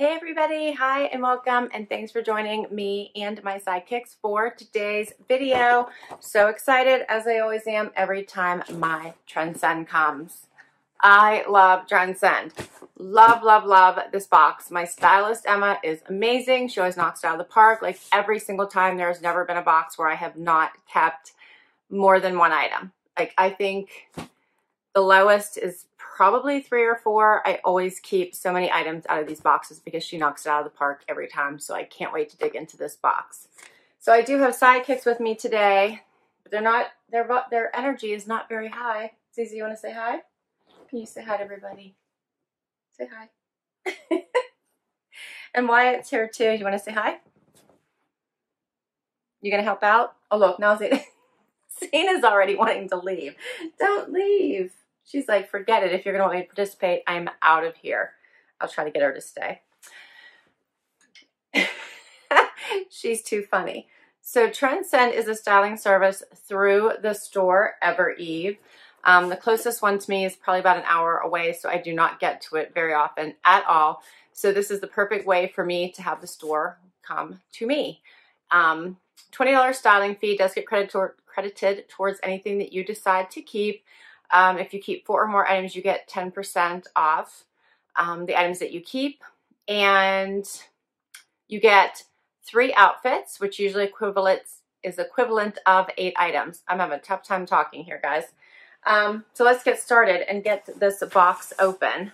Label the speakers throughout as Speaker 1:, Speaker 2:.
Speaker 1: Hey everybody, hi and welcome and thanks for joining me and my sidekicks for today's video. So excited as I always am every time my Trendsend comes. I love Trendsend. Love, love, love this box. My stylist Emma is amazing. She always knocks it out of the park. Like every single time there's never been a box where I have not kept more than one item. Like I think the lowest is probably three or four. I always keep so many items out of these boxes because she knocks it out of the park every time. So I can't wait to dig into this box. So I do have sidekicks with me today, but they're not, their, their energy is not very high. Zizi, you want to say hi? Can you say hi to everybody? Say hi. and Wyatt's here too. You want to say hi? You gonna help out? Oh look, now Zane, Zena's already wanting to leave. Don't leave. She's like, forget it. If you're going to want me to participate, I'm out of here. I'll try to get her to stay. She's too funny. So Trendsend is a styling service through the store Evereve. Um, the closest one to me is probably about an hour away, so I do not get to it very often at all. So this is the perfect way for me to have the store come to me. Um, $20 styling fee does get credited, credited towards anything that you decide to keep. Um, if you keep four or more items, you get 10% off um, the items that you keep. And you get three outfits, which usually equivalents is equivalent of eight items. I'm having a tough time talking here, guys. Um, so let's get started and get this box open.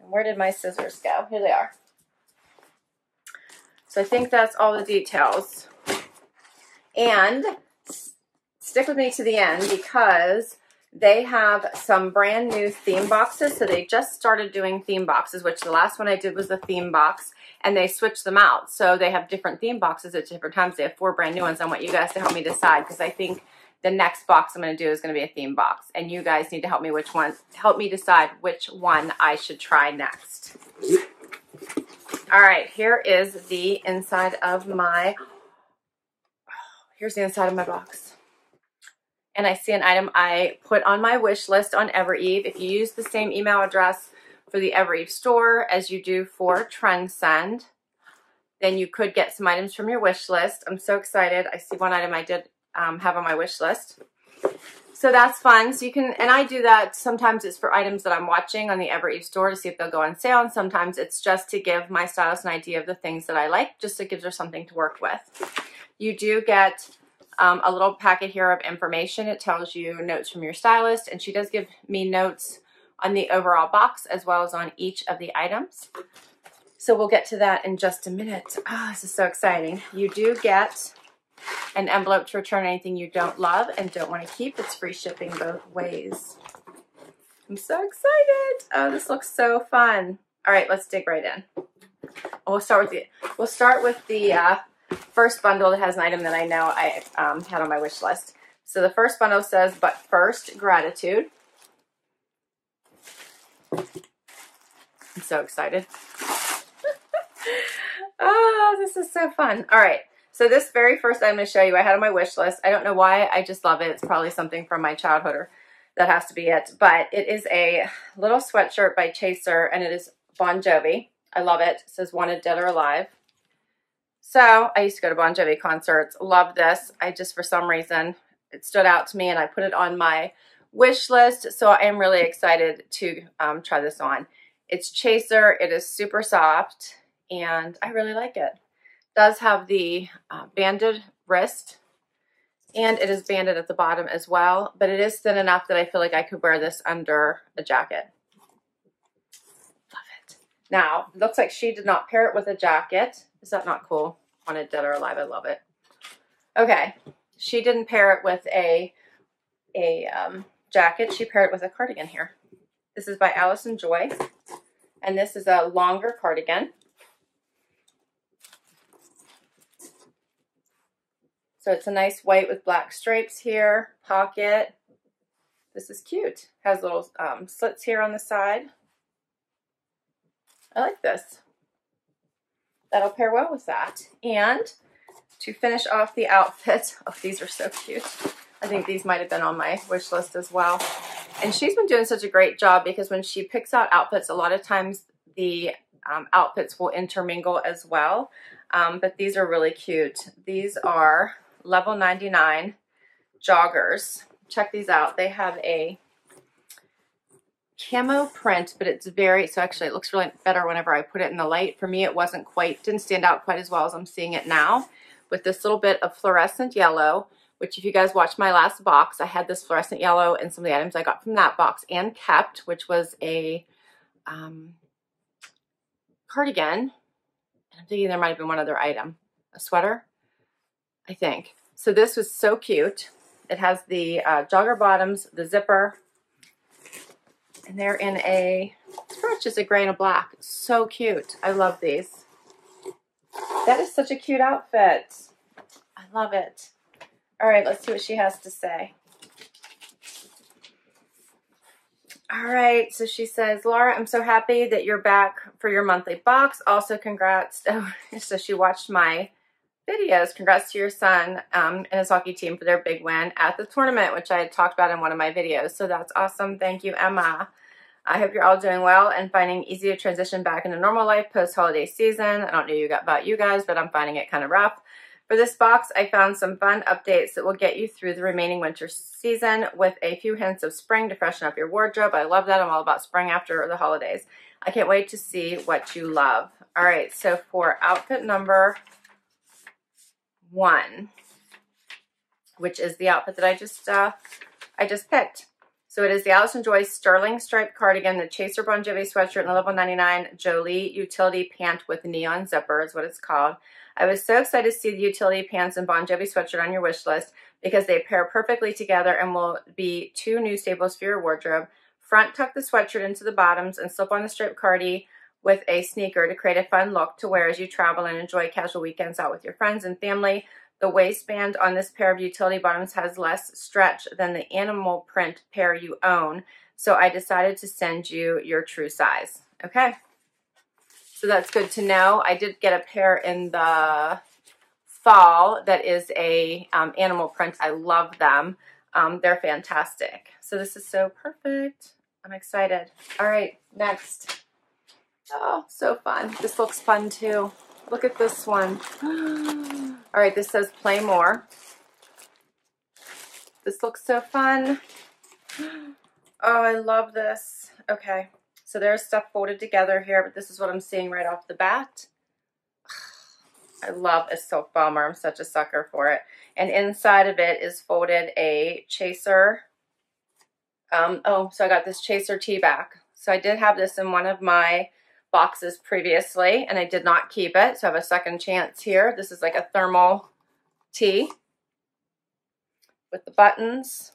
Speaker 1: And where did my scissors go? Here they are. So I think that's all the details. And stick with me to the end because they have some brand new theme boxes. So they just started doing theme boxes, which the last one I did was a theme box, and they switched them out. So they have different theme boxes at different times. They have four brand new ones. I want you guys to help me decide because I think the next box I'm going to do is going to be a theme box. And you guys need to help me which one, help me decide which one I should try next. All right, here is the inside of my, here's the inside of my box and I see an item I put on my wish list on Evereve. If you use the same email address for the Evereve store as you do for Trendsend, then you could get some items from your wish list. I'm so excited. I see one item I did um, have on my wish list. So that's fun. So you can, and I do that. Sometimes it's for items that I'm watching on the Evereve store to see if they'll go on sale. And sometimes it's just to give my stylist an idea of the things that I like, just so it gives her something to work with. You do get um, a little packet here of information. It tells you notes from your stylist, and she does give me notes on the overall box as well as on each of the items. So we'll get to that in just a minute. Oh, this is so exciting. You do get an envelope to return anything you don't love and don't want to keep. It's free shipping both ways. I'm so excited. Oh, this looks so fun. All right, let's dig right in. We'll start with the we'll start with the uh, first bundle that has an item that I know I um, had on my wish list. So the first bundle says, but first, gratitude. I'm so excited. oh, this is so fun. All right. So this very first item I'm going to show you, I had on my wish list. I don't know why. I just love it. It's probably something from my childhood or that has to be it. But it is a little sweatshirt by Chaser, and it is Bon Jovi. I love it. It says Wanted Dead or Alive. So I used to go to Bon Jovi concerts. Love this. I just, for some reason, it stood out to me and I put it on my wish list. So I am really excited to um, try this on. It's Chaser. It is super soft and I really like it. it does have the uh, banded wrist and it is banded at the bottom as well, but it is thin enough that I feel like I could wear this under a jacket. Love it. Now, looks like she did not pair it with a jacket. Is that not cool? Wanted Dead or Alive. I love it. Okay. She didn't pair it with a, a um, jacket. She paired it with a cardigan here. This is by Allison Joy. And this is a longer cardigan. So it's a nice white with black stripes here, pocket. This is cute. Has little um, slits here on the side. I like this that'll pair well with that. And to finish off the outfit, oh, these are so cute. I think these might have been on my wish list as well. And she's been doing such a great job because when she picks out outfits, a lot of times the um, outfits will intermingle as well. Um, but these are really cute. These are level 99 joggers. Check these out. They have a camo print, but it's very, so actually it looks really better whenever I put it in the light. For me, it wasn't quite, didn't stand out quite as well as I'm seeing it now with this little bit of fluorescent yellow, which if you guys watched my last box, I had this fluorescent yellow and some of the items I got from that box and kept, which was a um, cardigan. I'm thinking there might have been one other item, a sweater, I think. So this was so cute. It has the uh, jogger bottoms, the zipper, and they're in a, it's pretty much just a gray and a black. So cute. I love these. That is such a cute outfit. I love it. All right, let's see what she has to say. All right, so she says, Laura, I'm so happy that you're back for your monthly box. Also, congrats. Oh, so she watched my videos. Congrats to your son um, and his hockey team for their big win at the tournament, which I had talked about in one of my videos. So that's awesome. Thank you, Emma. I hope you're all doing well and finding easy to transition back into normal life post-holiday season. I don't know you got, about you guys, but I'm finding it kind of rough. For this box, I found some fun updates that will get you through the remaining winter season with a few hints of spring to freshen up your wardrobe. I love that. I'm all about spring after the holidays. I can't wait to see what you love. All right, so for outfit number one, which is the outfit that I just uh, I just picked. So it is the Allison Joy Sterling Stripe Cardigan, the Chaser Bon Jovi sweatshirt, and the level 99 Jolie Utility Pant with neon zipper is what it's called. I was so excited to see the utility pants and Bon Jovi sweatshirt on your wish list because they pair perfectly together and will be two new staples for your wardrobe. Front tuck the sweatshirt into the bottoms and slip on the striped cardi with a sneaker to create a fun look to wear as you travel and enjoy casual weekends out with your friends and family. The waistband on this pair of utility bottoms has less stretch than the animal print pair you own, so I decided to send you your true size. Okay, so that's good to know. I did get a pair in the fall that is a um, animal print. I love them. Um, they're fantastic. So this is so perfect. I'm excited. All right, next. Oh, so fun. This looks fun too. Look at this one. All right, this says play more. This looks so fun. Oh, I love this. Okay, so there's stuff folded together here, but this is what I'm seeing right off the bat. I love a silk bomber. I'm such a sucker for it. And inside of it is folded a chaser. Um, oh, so I got this chaser tee back. So I did have this in one of my boxes previously and I did not keep it. So I have a second chance here. This is like a thermal tee with the buttons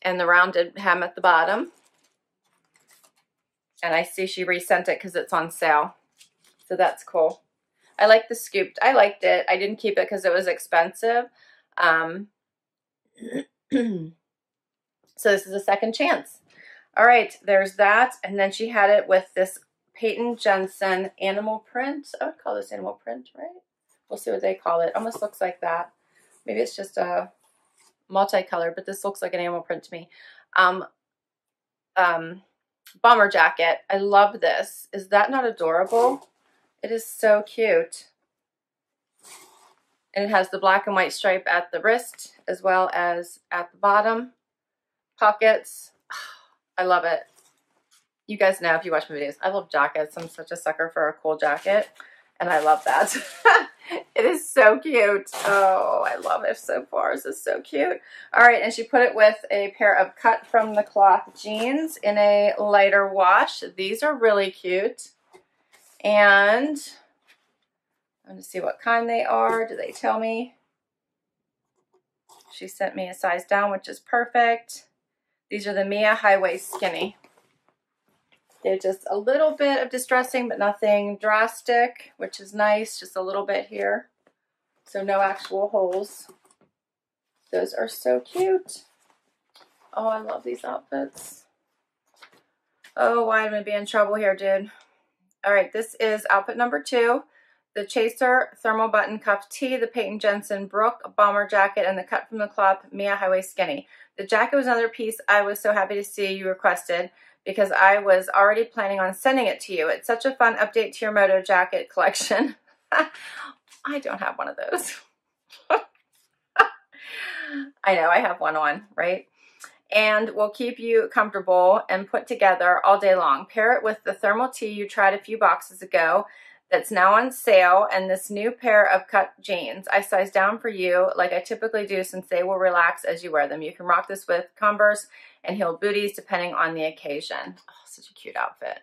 Speaker 1: and the rounded hem at the bottom. And I see she resent it because it's on sale. So that's cool. I like the scooped. I liked it. I didn't keep it because it was expensive. Um, so this is a second chance. All right, there's that. And then she had it with this Peyton Jensen animal print. I would call this animal print, right? We'll see what they call it. Almost looks like that. Maybe it's just a multicolor, but this looks like an animal print to me. Um, um, bomber jacket. I love this. Is that not adorable? It is so cute. And it has the black and white stripe at the wrist as well as at the bottom. Pockets. I love it. You guys know if you watch my videos, I love jackets. I'm such a sucker for a cool jacket. And I love that. it is so cute. Oh, I love it so far. This is so cute. All right, and she put it with a pair of Kut From The Kloth jeans in a lighter wash. These are really cute. And I'm going to see what kind they are. Do they tell me? She sent me a size down, which is perfect. These are the Mia High Waist Skinny. They're just a little bit of distressing, but nothing drastic, which is nice. Just a little bit here. So no actual holes. Those are so cute. Oh, I love these outfits. Oh, why am I be in trouble here, dude? All right, this is outfit number two the Chaser Thermal Button Cuff Tee, the Peyton Jensen Brooke Bomber Jacket, and the Kut From The Kloth Mia Highway Skinny. The jacket was another piece I was so happy to see you requested because I was already planning on sending it to you. It's such a fun update to your moto jacket collection. I don't have one of those. I know, I have one on, right? And will keep you comfortable and put together all day long. Pair it with the thermal tee you tried a few boxes ago that's now on sale and this new pair of Kut jeans. I size down for you like I typically do since they will relax as you wear them. You can rock this with Converse and heel booties depending on the occasion. Oh, such a cute outfit.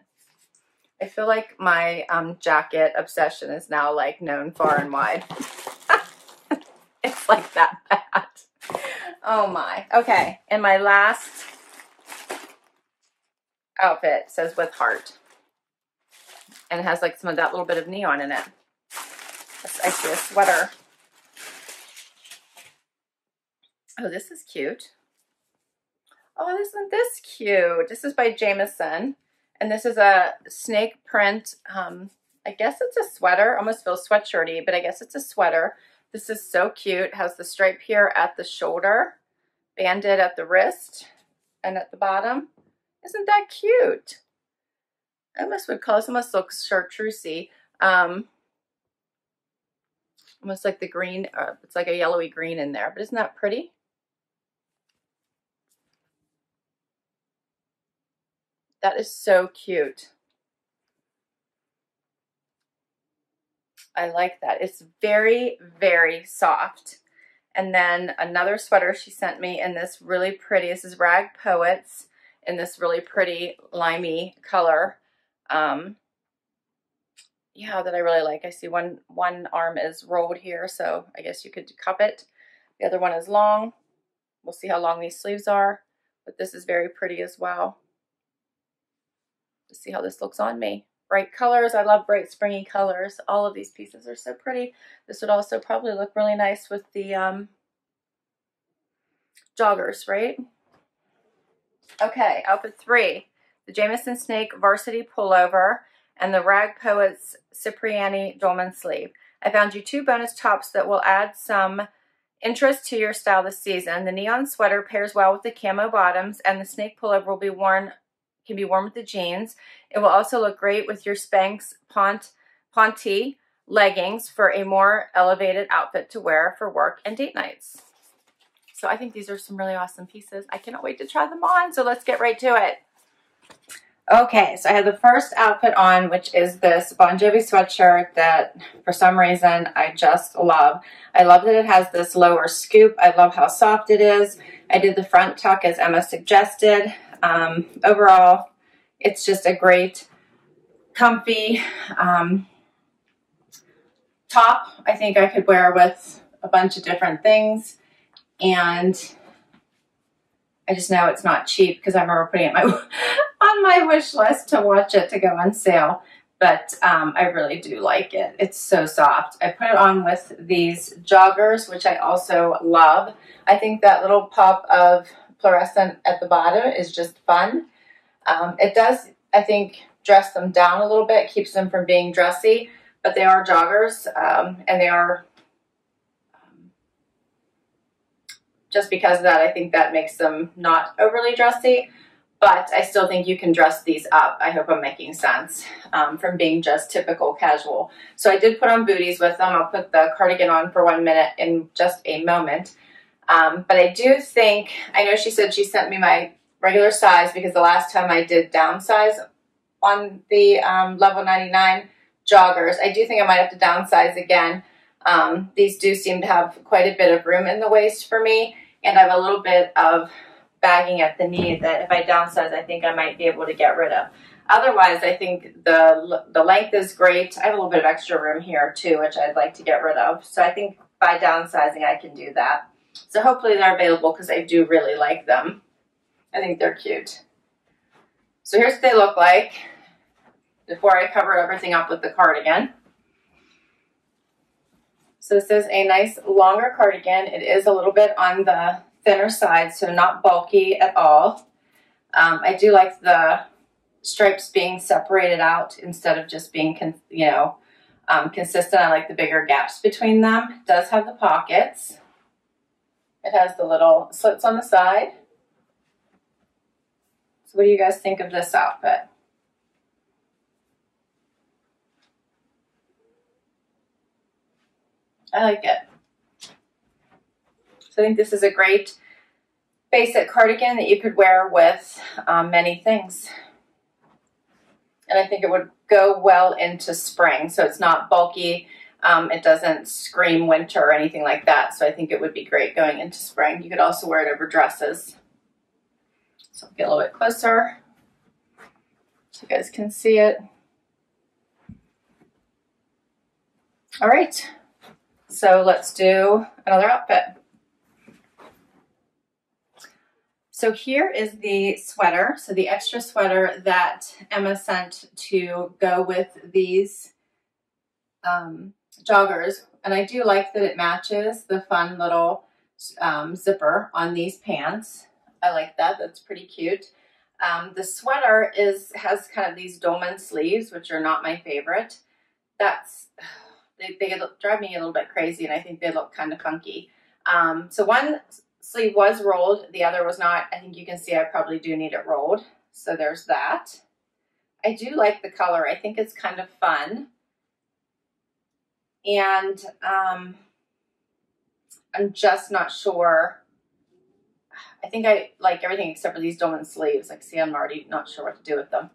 Speaker 1: I feel like my um, jacket obsession is now like known far and wide. it's like that bad. Oh my. Okay. And my last outfit says with heart. And it has like some of that little bit of neon in it. I see a sweater. Oh, this is cute. Oh, isn't this cute? This is by Jamison. And this is a snake print. Um, I guess it's a sweater. Almost feels sweatshirty, but I guess it's a sweater. This is so cute. Has the stripe here at the shoulder, banded at the wrist, and at the bottom. Isn't that cute? I almost would call this almost looks chartreusey. Um, almost like the green, uh, it's like a yellowy green in there, but isn't that pretty? That is so cute. I like that. It's very, very soft. And then another sweater she sent me in this really pretty, this is Rag Poets, in this really pretty limey color. Um, yeah, that I really like. I see one, one arm is rolled here, so I guess you could cup it. The other one is long. We'll see how long these sleeves are, but this is very pretty as well. Let's see how this looks on me. Bright colors. I love bright springy colors. All of these pieces are so pretty. This would also probably look really nice with the um, joggers, right? Okay, outfit three. The Jamison Snake Varsity Pullover and the Rag Poets Cipriani Dolman Sleeve. I found you two bonus tops that will add some interest to your style this season. The neon sweater pairs well with the camo bottoms and the snake pullover will be worn can be worn with the jeans. It will also look great with your Spanx Pont, Ponte leggings for a more elevated outfit to wear for work and date nights. So I think these are some really awesome pieces. I cannot wait to try them on. So let's get right to it. Okay, so I have the first outfit on, which is this Bon Jovi sweatshirt that for some reason I just love. I love that it has this lower scoop. I love how soft it is. I did the front tuck as Emma suggested. Um, overall, it's just a great, comfy um, top. I think I could wear with a bunch of different things. And I just know it's not cheap because I remember putting it my, on my wish list to watch it to go on sale. But um, I really do like it. It's so soft. I put it on with these joggers, which I also love. I think that little pop of fluorescent at the bottom is just fun. Um, it does, I think, dress them down a little bit, keeps them from being dressy, but they are joggers um, and they are, um, just because of that, I think that makes them not overly dressy, but I still think you can dress these up. I hope I'm making sense um, from being just typical casual. So I did put on booties with them. I'll put the cardigan on for one minute in just a moment. Um, but I do think, I know she said she sent me my regular size because the last time I did downsize on the um, level 99 joggers, I do think I might have to downsize again. Um, these do seem to have quite a bit of room in the waist for me, and I have a little bit of bagging at the knee that if I downsize, I think I might be able to get rid of. Otherwise, I think the the length is great. I have a little bit of extra room here too, which I'd like to get rid of. So I think by downsizing, I can do that. So hopefully they're available because I do really like them. I think they're cute. So here's what they look like before I cover everything up with the cardigan. So this is a nice longer cardigan. It is a little bit on the thinner side, so not bulky at all. Um, I do like the stripes being separated out instead of just being, you know, um, consistent. I like the bigger gaps between them. It does have the pockets. It has the little slits on the side. So what do you guys think of this outfit? I like it. So I think this is a great basic cardigan that you could wear with um, many things. And I think it would go well into spring. So it's not bulky. Um, it doesn't scream winter or anything like that. So I think it would be great going into spring. You could also wear it over dresses. So I'll get a little bit closer so you guys can see it. All right, so let's do another outfit. So here is the sweater, so the extra sweater that Emma sent to go with these um, joggers. And I do like that it matches the fun little um, zipper on these pants. I like that. That's pretty cute. Um, the sweater is has kind of these dolman sleeves, which are not my favorite. That's they, they drive me a little bit crazy, and I think they look kind of funky. Um, so one sleeve was rolled, the other was not. I think you can see I probably do need it rolled. So there's that. I do like the color. I think it's kind of fun. And um, I'm just not sure I think I like everything except for these dolman sleeves. Like, see, I'm already not sure what to do with them.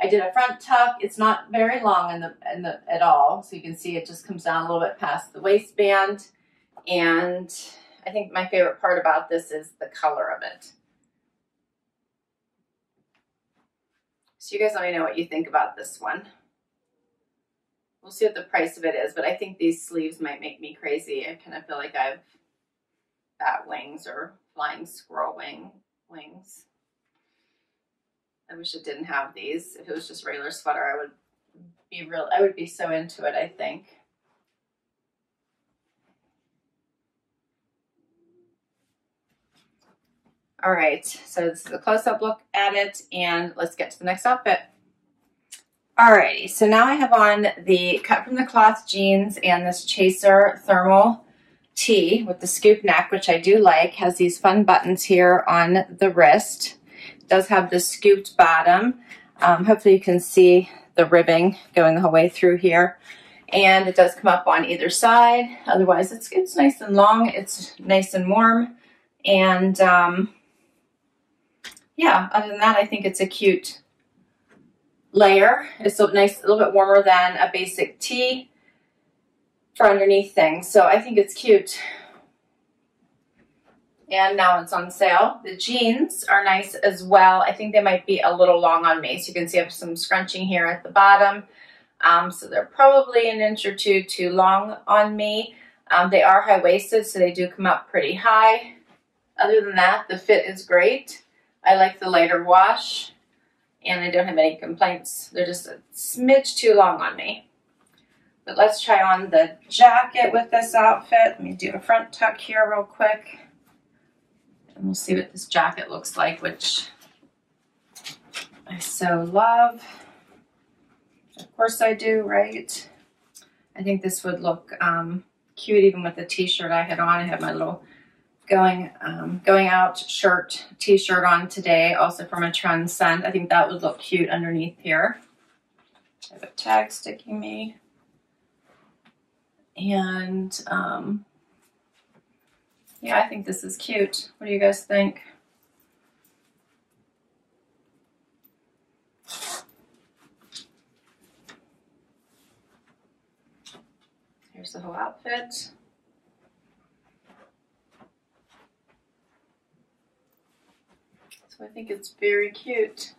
Speaker 1: I did a front tuck. It's not very long in the, in the at all. So you can see it just comes down a little bit past the waistband. And I think my favorite part about this is the color of it. So you guys let me know what you think about this one. We'll see what the price of it is, but I think these sleeves might make me crazy. I kind of feel like I've bat wings or flying squirrel wing wings. I wish it didn't have these. If it was just regular sweater, I would be real. I would be so into it. I think. All right, so this is a close-up look at it, and let's get to the next outfit. Alrighty, so now I have on the Kut From The Kloth jeans and this chaser thermal tee with the scoop neck, which I do like, has these fun buttons here on the wrist. It does have the scooped bottom. Um, hopefully you can see the ribbing going the whole way through here. And it does come up on either side. Otherwise, it's, it's nice and long. It's nice and warm. And um, yeah, other than that, I think it's a cute layer. It's a nice, a little bit warmer than a basic tee for underneath things. So I think it's cute. And now it's on sale. The jeans are nice as well. I think they might be a little long on me. So you can see I have some scrunching here at the bottom. Um, so they're probably an inch or two too long on me. Um, they are high-waisted, so they do come up pretty high. Other than that, the fit is great. I like the lighter wash, and I don't have any complaints. They're just a smidge too long on me. But let's try on the jacket with this outfit. Let me do a front tuck here real quick. And we'll see what this jacket looks like, which I so love. Of course I do, right? I think this would look um, cute even with the t-shirt I had on. I had my little going um, going out shirt t-shirt on today, also from a Trendsend. I think that would look cute underneath here. I have a tag sticking me. And um, yeah, I think this is cute. What do you guys think? Here's the whole outfit. So I think it's very cute.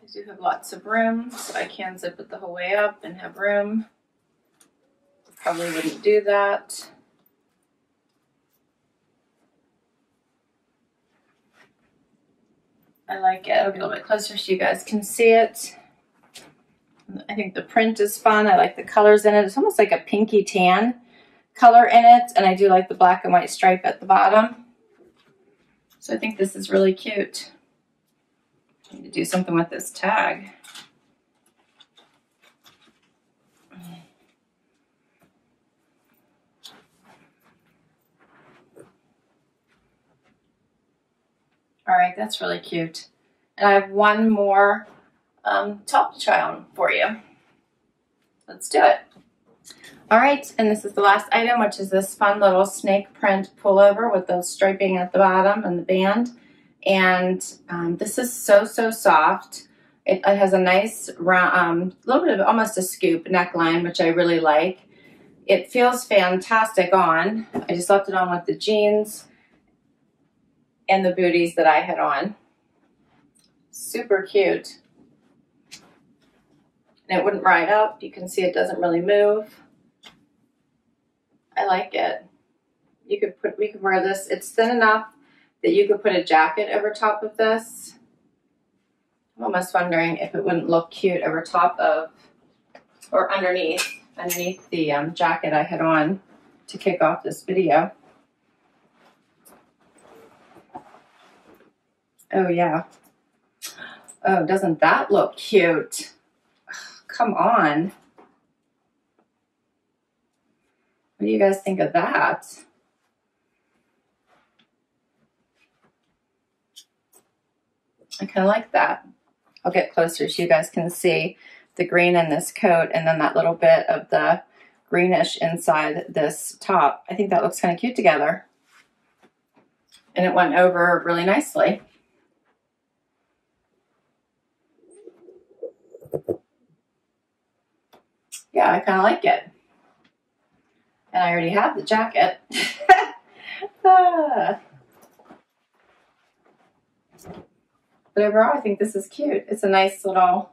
Speaker 1: I do have lots of room, so I can zip it the whole way up and have room. Probably wouldn't do that. I like it. I'll get a little bit closer so you guys can see it. I think the print is fun. I like the colors in it. It's almost like a pinky tan color in it. And I do like the black and white stripe at the bottom. So I think this is really cute. I need to do something with this tag. All right, that's really cute. And I have one more um, top to try on for you. Let's do it. All right, and this is the last item, which is this fun little snake print pullover with the striping at the bottom and the band. And um, this is so, so soft. It, it has a nice, round, um, little bit of almost a scoop neckline, which I really like. It feels fantastic on. I just left it on with the jeans and the booties that I had on. Super cute. And it wouldn't ride up. You can see it doesn't really move. I like it. You could put, we could wear this. It's thin enough that you could put a jacket over top of this. I'm almost wondering if it wouldn't look cute over top of, or underneath, underneath the um, jacket I had on to kick off this video. Oh yeah. Oh, doesn't that look cute? Come on. What do you guys think of that? I kind of like that. I'll get closer so you guys can see the green in this coat and then that little bit of the greenish inside this top. I think that looks kind of cute together. And it went over really nicely. Yeah, I kind of like it and I already have the jacket. ah. But overall, I think this is cute. It's a nice little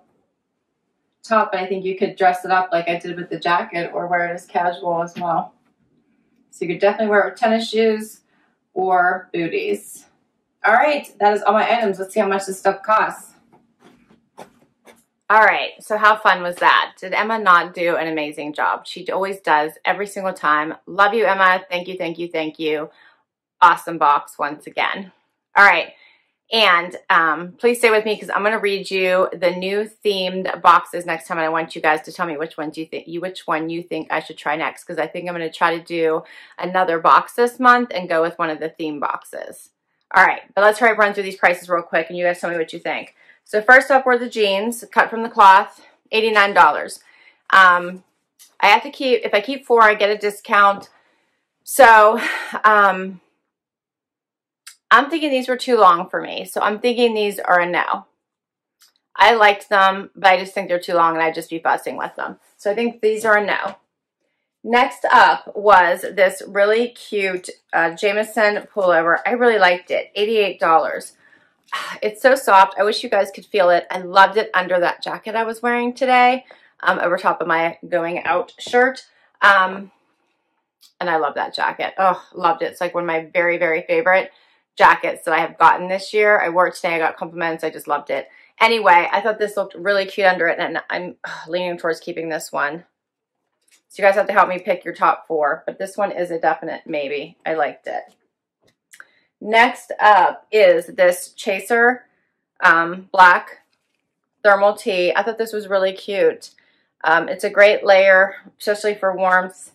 Speaker 1: top, and I think you could dress it up like I did with the jacket or wear it as casual as well. So you could definitely wear it with tennis shoes or booties. All right, that is all my items. Let's see how much this stuff costs. All right, so how fun was that? Did Emma not do an amazing job? She always does every single time. Love you, Emma. Thank you, thank you, thank you. Awesome box once again. All right, and um, please stay with me because I'm going to read you the new themed boxes next time, and I want you guys to tell me which ones you think you which one you think I should try next because I think I'm going to try to do another box this month and go with one of the theme boxes. All right, but let's try to run through these prices real quick, and you guys tell me what you think. So first up were the jeans, Kut From The Kloth, $89. Um, I have to keep, if I keep four, I get a discount. So, um, I'm thinking these were too long for me. So I'm thinking these are a no. I liked them, but I just think they're too long and I'd just be fussing with them. So I think these are a no. Next up was this really cute uh, Jamison pullover. I really liked it. $88. It's so soft. I wish you guys could feel it. I loved it under that jacket I was wearing today um, over top of my going out shirt. Um, and I love that jacket. Oh, loved it. It's like one of my very, very favorite jackets that I have gotten this year. I wore it today. I got compliments. I just loved it. Anyway, I thought this looked really cute under it, and I'm leaning towards keeping this one. So you guys have to help me pick your top four, but this one is a definite maybe. I liked it. Next up is this Chaser um, Black Thermal Tee. I thought this was really cute. Um, it's a great layer, especially for warmth.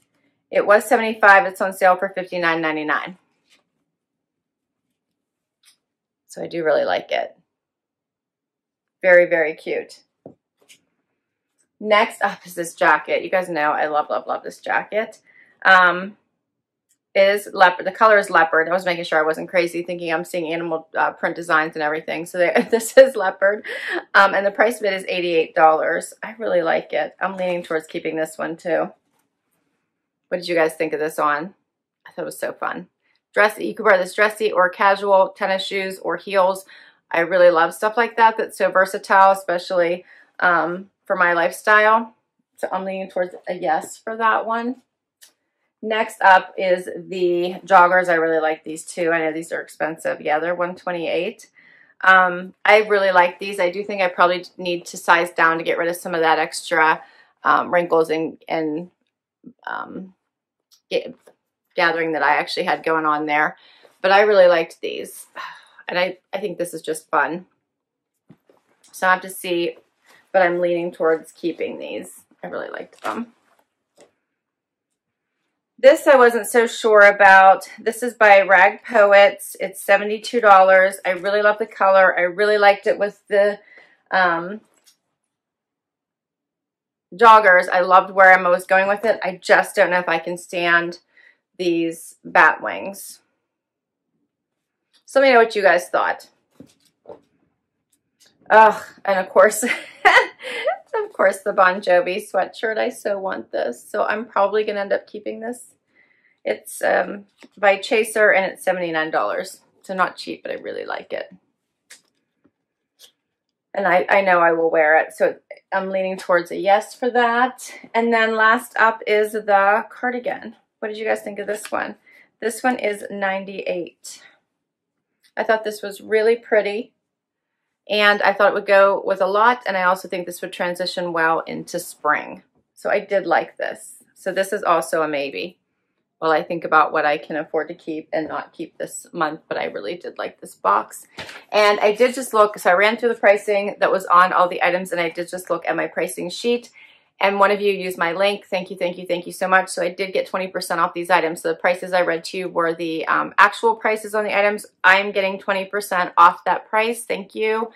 Speaker 1: It was 75 It's on sale for $59.99. So I do really like it. Very, very cute. Next up is this jacket. You guys know I love, love, love this jacket. Um, is leopard. The color is leopard. I was making sure I wasn't crazy thinking I'm seeing animal uh, print designs and everything. So this is leopard. Um, and the price of it is $88. I really like it. I'm leaning towards keeping this one too. What did you guys think of this on? I thought it was so fun. Dressy, you could wear this dressy or casual tennis shoes or heels. I really love stuff like that that's so versatile, especially um, for my lifestyle. So I'm leaning towards a yes for that one. Next up is the joggers. I really like these too. I know these are expensive. Yeah, they're 128 um, I really like these. I do think I probably need to size down to get rid of some of that extra um, wrinkles and, and um, gathering that I actually had going on there. But I really liked these. And I, I think this is just fun. So I have to see, but I'm leaning towards keeping these. I really liked them. This I wasn't so sure about. This is by Rag Poets. It's $72. I really love the color. I really liked it with the um, joggers. I loved where I was going with it. I just don't know if I can stand these bat wings. So let me know what you guys thought. Ugh, and of course, of course, the Bon Jovi sweatshirt. I so want this. So I'm probably going to end up keeping this. It's um, by Chaser and it's $79. So not cheap, but I really like it. And I, I know I will wear it. So I'm leaning towards a yes for that. And then last up is the cardigan. What did you guys think of this one? This one is 98. I thought this was really pretty and I thought it would go with a lot and I also think this would transition well into spring. So I did like this. So this is also a maybe. Well, I think about what I can afford to keep and not keep this month, but I really did like this box. And I did just look, so I ran through the pricing that was on all the items and I did just look at my pricing sheet and one of you used my link. Thank you, thank you, thank you so much. So I did get 20% off these items. So the prices I read to you were the um, actual prices on the items. I'm getting 20% off that price. Thank you.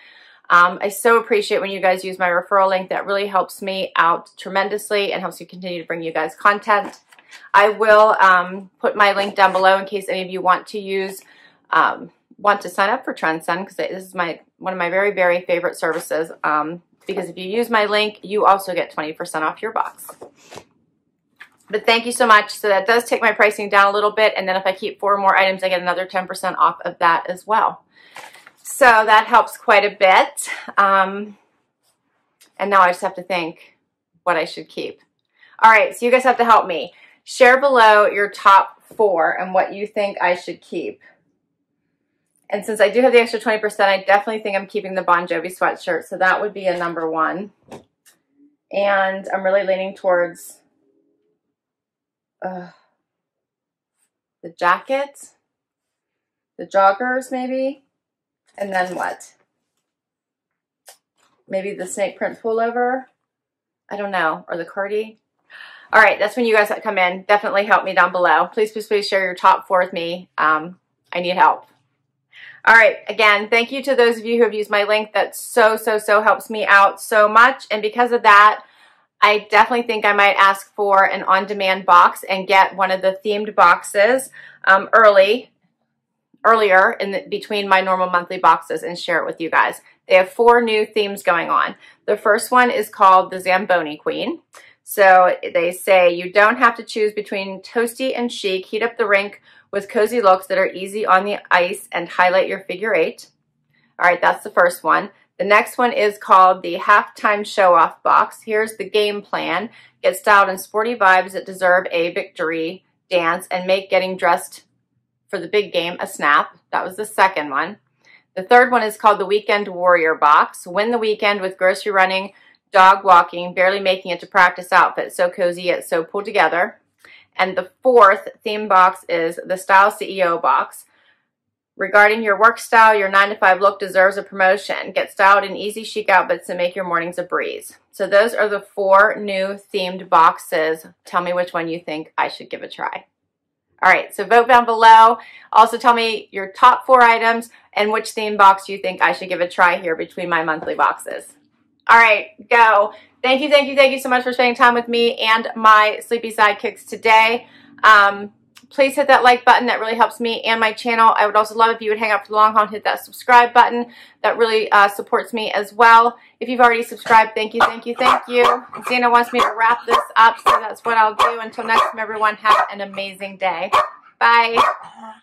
Speaker 1: Um, I so appreciate when you guys use my referral link. That really helps me out tremendously and helps me continue to bring you guys content. I will um, put my link down below in case any of you want to use, um, want to sign up for Trendsend because this is my one of my very, very favorite services. Um, because if you use my link, you also get 20% off your box. But thank you so much. So that does take my pricing down a little bit. And then if I keep four more items, I get another 10% off of that as well. So that helps quite a bit. Um, and now I just have to think what I should keep. All right, so you guys have to help me. Share below your top four and what you think I should keep. And since I do have the extra 20%, I definitely think I'm keeping the Bon Jovi sweatshirt. So that would be a number one. And I'm really leaning towards uh, the jacket, the joggers maybe, and then what? Maybe the snake print pullover. I don't know. Or the cardi. All right, that's when you guys come in. Definitely help me down below. Please, please, please share your top four with me. Um, I need help. All right, again, thank you to those of you who have used my link. That so, so, so helps me out so much. And because of that, I definitely think I might ask for an on-demand box and get one of the themed boxes um, early, earlier in the, between my normal monthly boxes and share it with you guys. They have four new themes going on. The first one is called the Zamboni Queen. So they say you don't have to choose between toasty and chic. Heat up the rink with cozy looks that are easy on the ice and highlight your figure eight. All right, that's the first one. The next one is called the Halftime Show Off Box. Here's the game plan. Get styled in sporty vibes that deserve a victory dance and make getting dressed for the big game a snap. That was the second one. The third one is called the Weekend Warrior Box. Win the weekend with grocery running, dog walking, barely making it to practice outfit. So cozy yet so pulled together. And the fourth theme box is the Style CEO box. Regarding your work style, your 9 to 5 look deserves a promotion. Get styled in easy chic outfits to make your mornings a breeze. So those are the four new themed boxes. Tell me which one you think I should give a try. All right, so vote down below. Also tell me your top four items and which theme box you think I should give a try here between my monthly boxes. All right, go. Thank you, thank you, thank you so much for spending time with me and my Sleepy Sidekicks today. Um, please hit that like button. That really helps me and my channel. I would also love if you would hang out for the long haul and hit that subscribe button. That really uh, supports me as well. If you've already subscribed, thank you, thank you, thank you. Xena wants me to wrap this up, so that's what I'll do. Until next time, everyone, have an amazing day. Bye.